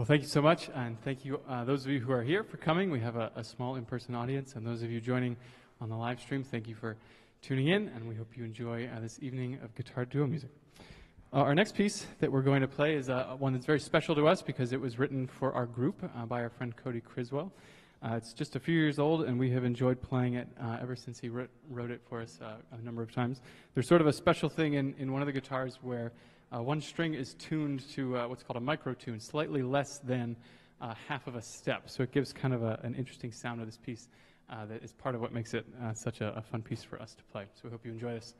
Well, thank you so much, and thank you, uh, those of you who are here, for coming. We have a, a small in-person audience, and those of you joining on the live stream, thank you for tuning in, and we hope you enjoy uh, this evening of guitar duo music. Uh, our next piece that we're going to play is uh, one that's very special to us because it was written for our group uh, by our friend Cody Criswell. Uh, it's just a few years old, and we have enjoyed playing it ever since he wrote, wrote it for us a number of times. There's sort of a special thing in, in one of the guitars where uh, one string is tuned to uh, what's called a micro tune, slightly less than uh, half of a step. So it gives kind of a, an interesting sound to this piece that is part of what makes it such a, a fun piece for us to play. So we hope you enjoy this.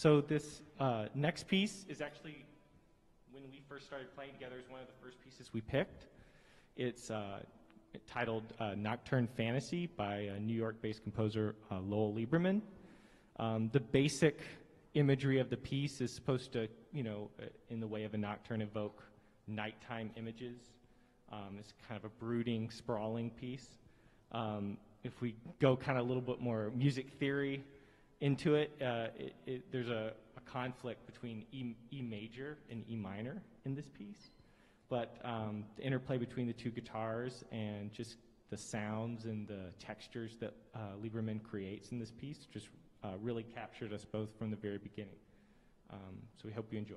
So this uh, next piece is actually, when we first started playing together, is one of the first pieces we picked. It's uh, titled uh, Nocturne Fantasy by New York-based composer uh, Lowell Liebermann. Um, the basic imagery of the piece is supposed to, you know, uh, in the way of a nocturne, evoke nighttime images. Um, it's kind of a brooding, sprawling piece. Um, if we go kind of a little bit more music theory into it, uh, it, it there's a, a, conflict between e, e, major and E minor in this piece. But um, the interplay between the two guitars and just the sounds and the textures that uh, Liebermann creates in this piece just uh, really captured us both from the very beginning. Um, so we hope you enjoy.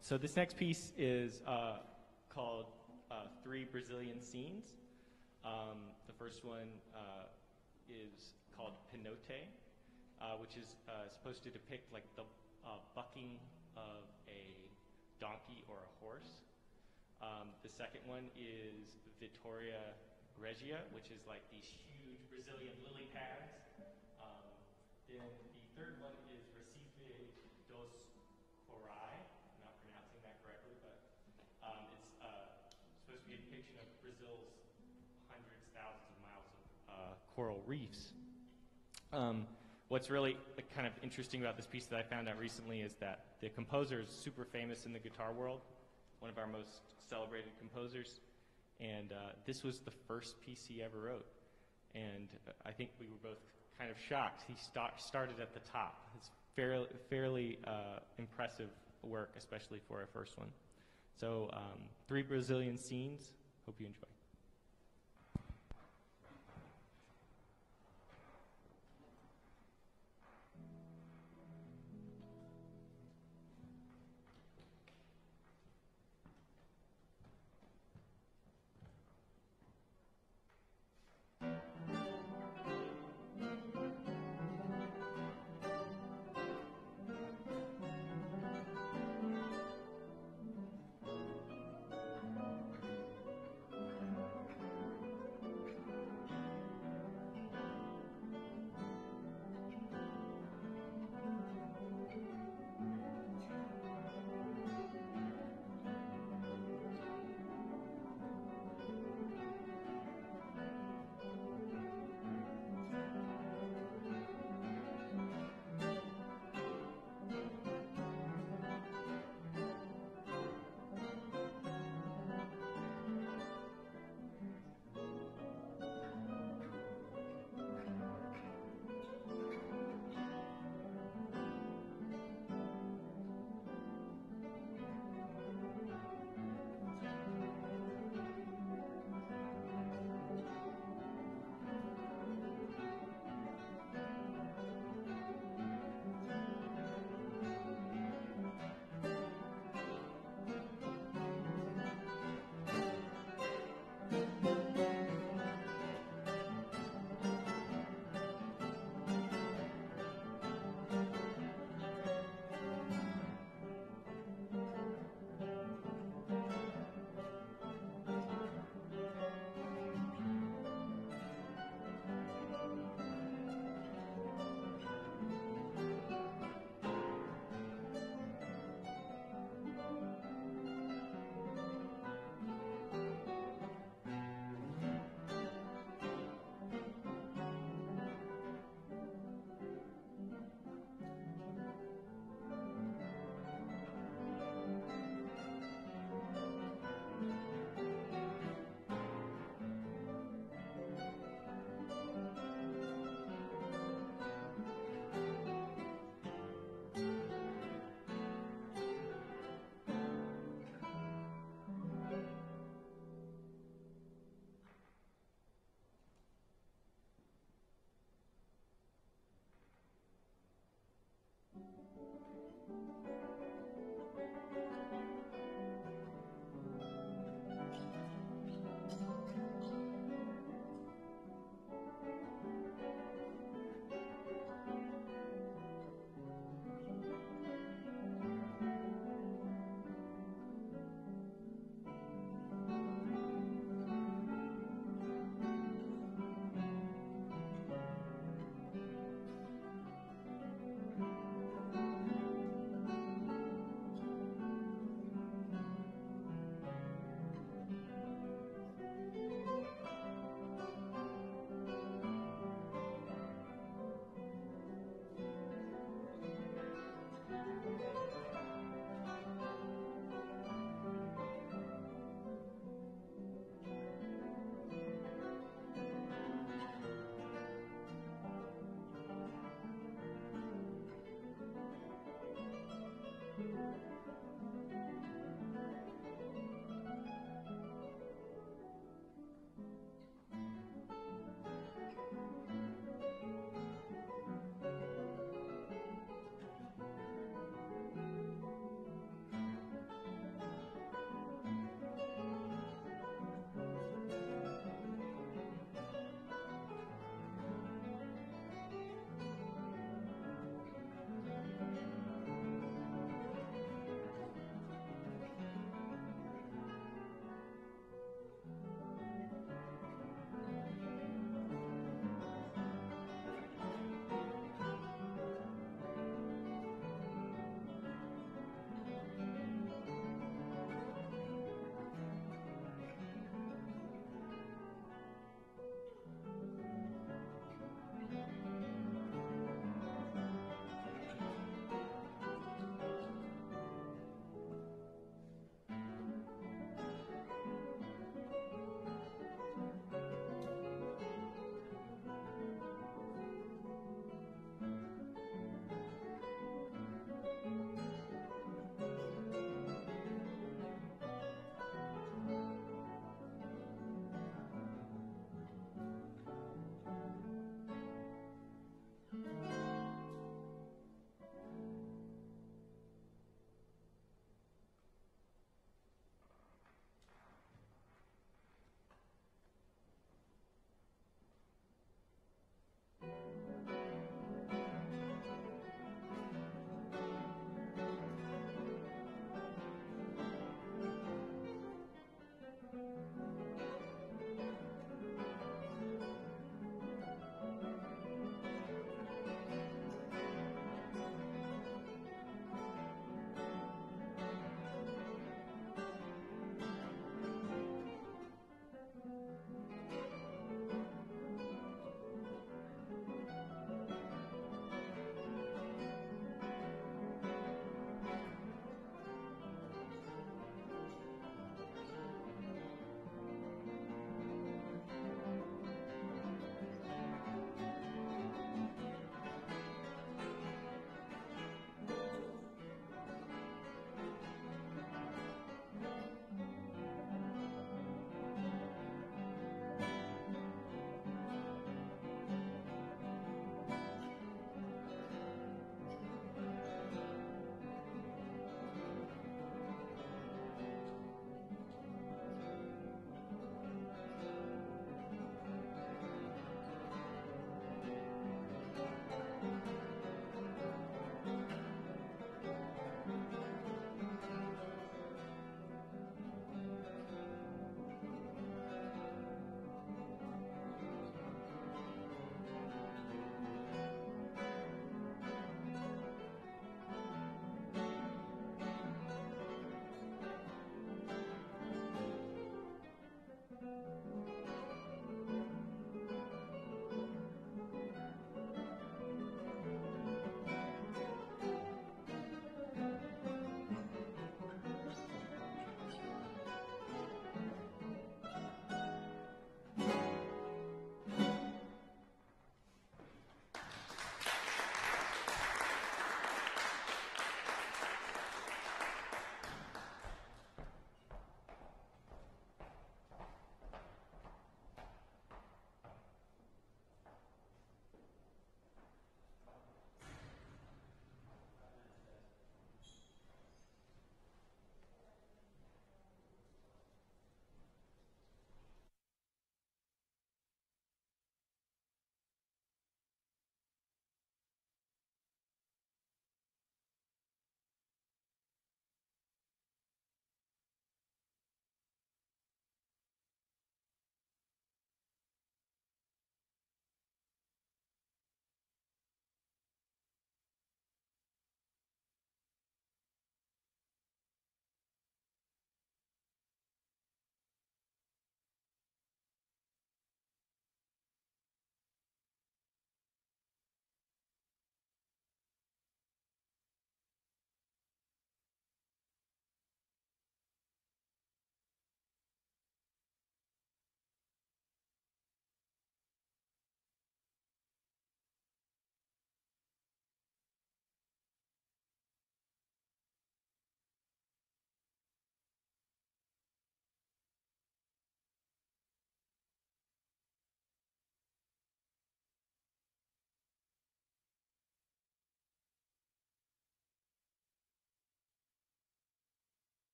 so this next piece is uh, called uh, Three Brazilian Scenes. Um, the first one uh, is called Pinote, uh, which is uh, supposed to depict like the uh, bucking of a donkey or a horse. Um, the second one is Vittoria Regia, which is like these huge Brazilian lily pads. Um, then the third one is coral reefs. Um, what's really uh, kind of interesting about this piece that I found out recently is that the composer is super famous in the guitar world, one of our most celebrated composers, and uh, this was the first piece he ever wrote. And uh, I think we were both kind of shocked. He sta- started at the top. It's fairly, fairly uh, impressive work, especially for a first one. So, um, three Brazilian scenes. Hope you enjoy.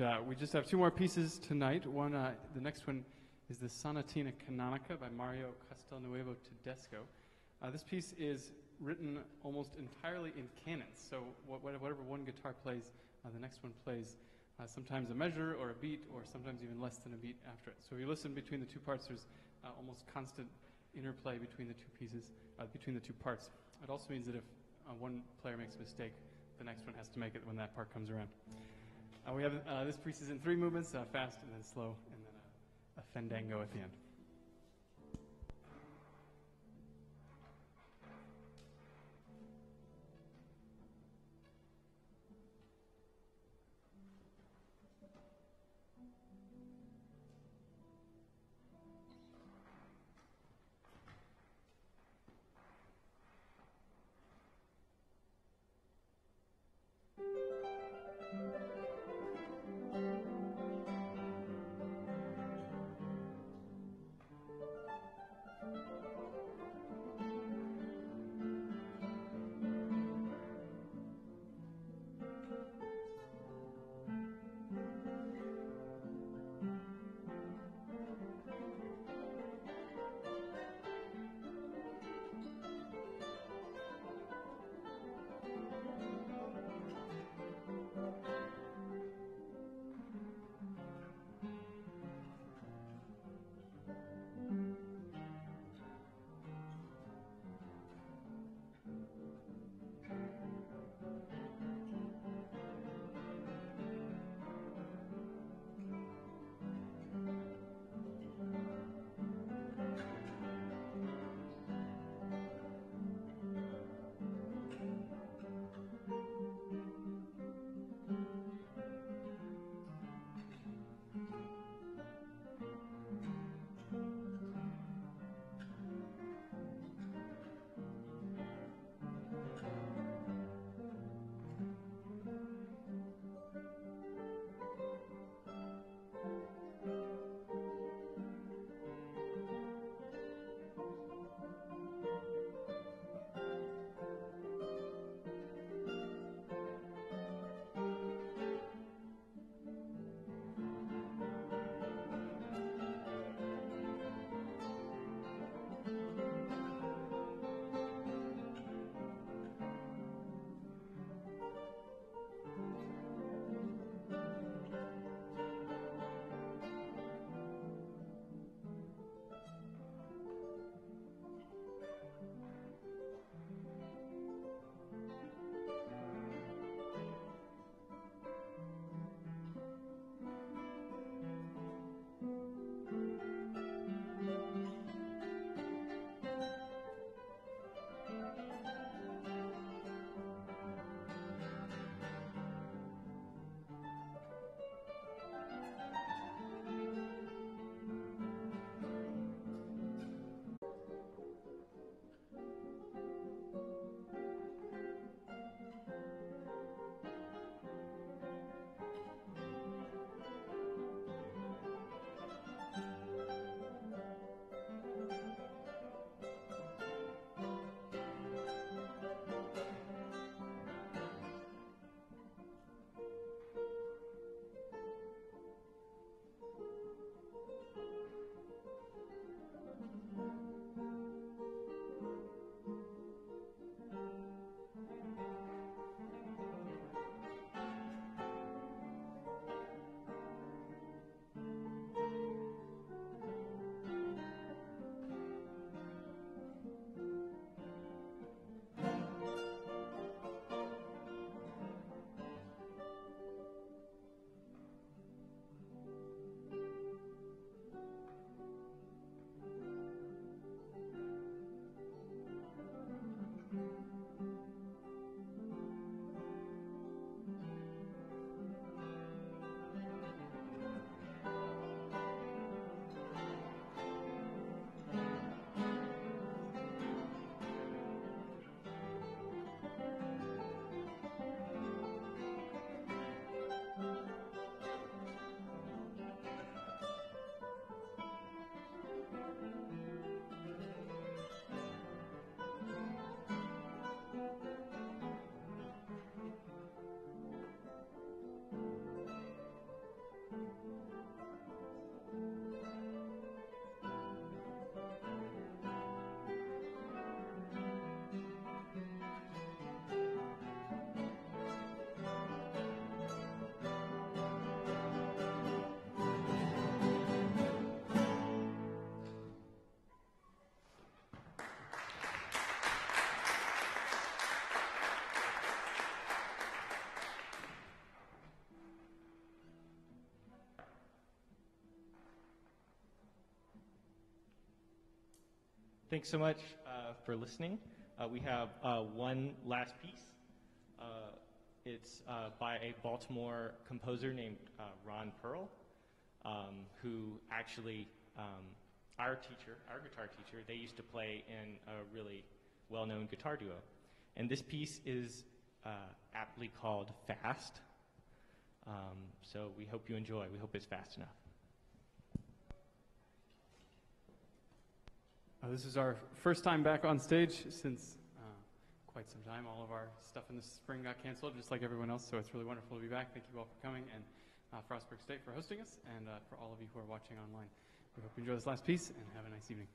Uh, we just have two more pieces tonight. One, uh, the next one is the Sonatina Canonica by Mario Castelnuovo Tedesco. Uh, this piece is written almost entirely in canons. So wh- whatever one guitar plays, uh, the next one plays uh, sometimes a measure or a beat, or sometimes even less than a beat after it. So if you listen between the two parts, there's uh, almost constant interplay between the two pieces, between the two parts. It also means that if one player makes a mistake, the next one has to make it when that part comes around. Uh, we have uh, this piece is in three movements: uh, fast and then slow, and then a fandango at the end. Thanks so much uh, for listening. Uh, we have uh, one last piece. Uh, it's uh, by a Baltimore composer named Ron Pearl, um, who actually, um, our teacher, our guitar teacher, they used to play in a really well known guitar duo. And this piece is aptly called Fast. Um, so we hope you enjoy. We hope it's fast enough. Uh, this is our first time back on stage since uh, quite some time. All of our stuff in the spring got canceled, just like everyone else, so it's really wonderful to be back. Thank you all for coming, and uh, Frostburg State for hosting us, and uh, for all of you who are watching online. We hope you enjoy this last piece, and have a nice evening.